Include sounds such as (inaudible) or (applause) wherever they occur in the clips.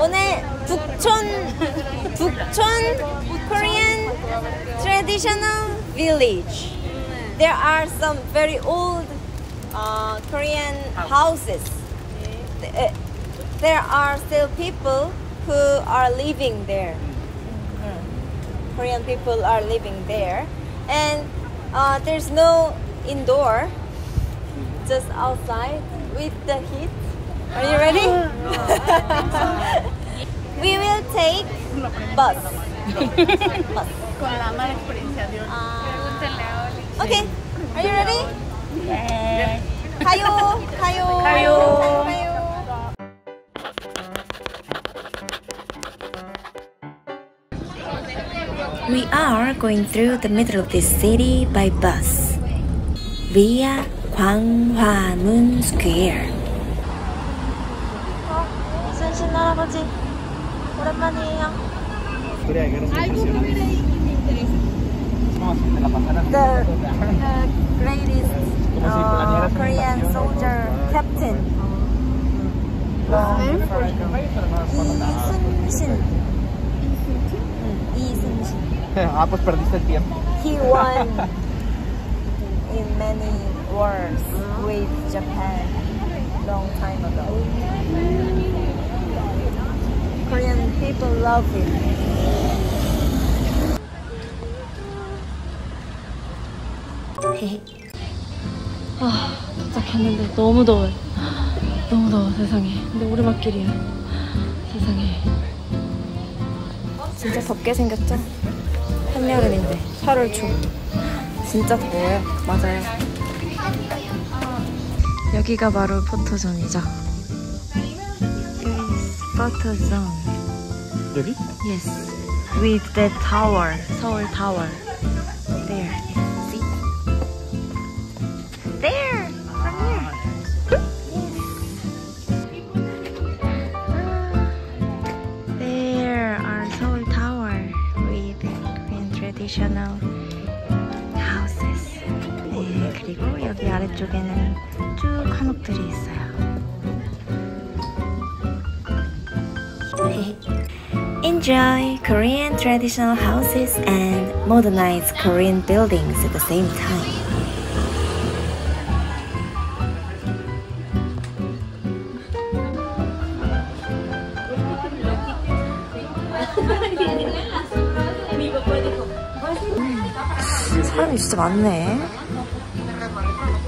오늘 북촌 북촌 Korean traditional village. There are some very old uh, Korean houses. Uh, There are still people who are living there. Mm. Korean people are living there, and uh, there's no indoor, just outside with the heat. Are you ready? (laughs) we will take bus. bus. Okay. Are you ready? Kayo. Kayo. Kayo. We are going through the middle of this city by bus via Gwanghwamun Square. 어, 순신 할아버지 오랜만이에요. Corea, que no se impresiona. No, si te la pasaran. The, the greatest uh, Korean soldier captain. Long before ago. 이순신. 응, 이순신. Ah, pues perdiste el tiempo. He won in many wars with Japan long time ago. Korean people love him. 아 도착했는데 너무 더워요. 너무 더워 세상에. 근데 오르막길이야. 세상에. 진짜 덥게 생겼죠? 한여름인데 8월 초. 진짜 더워요. 맞아요. 여기가 바로 포토존이죠 photo zone ¿Yogi? Yes With the tower 서울 tower There See? There! From here Ah, There are Seoul Tower with Korean traditional houses. 네, 그리고 여기 아래쪽에는 쭉 한옥들이 있어요. Enjoy Korean traditional houses and modernized Korean buildings at the same time. 사람이 진짜 많네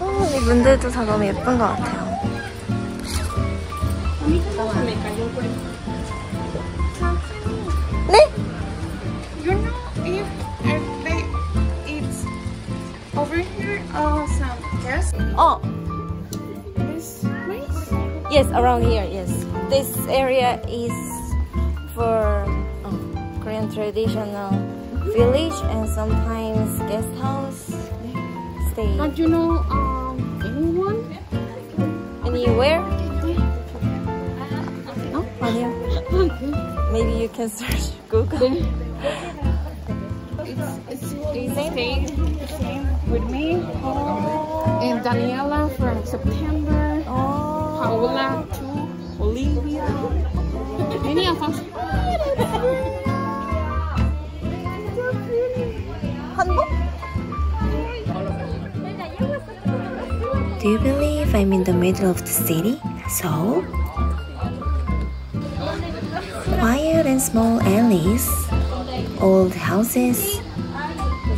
어, 이 문들도 다 너무 예쁜 것 같아요 Oh. Yes, around here, yes. This area is for oh, Korean traditional village and sometimes guest house stay. But you know um, anyone? Anywhere? Oh. (laughs) Maybe you can search Google. (laughs) it's, it's stayed, same with me. Oh. And Daniela from September. Oh. Paola to Olivia. Any of us. Do you believe I'm in the middle of the city? So, quiet and small alleys, old houses,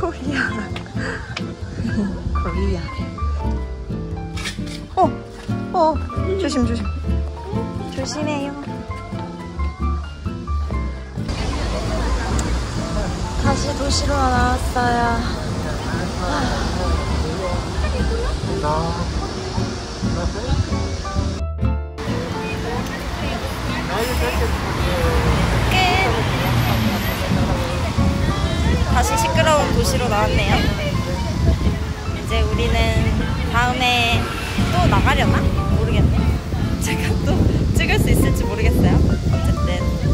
코리아. 코리아. 어, 어, 조심, 조심. 조심해요. 다시 도시로 나왔어요. 도시로 나왔네요. 이제 우리는 다음에 또 나가려나? 모르겠네. 제가 또 찍을 수 있을지 모르겠어요. 어쨌든.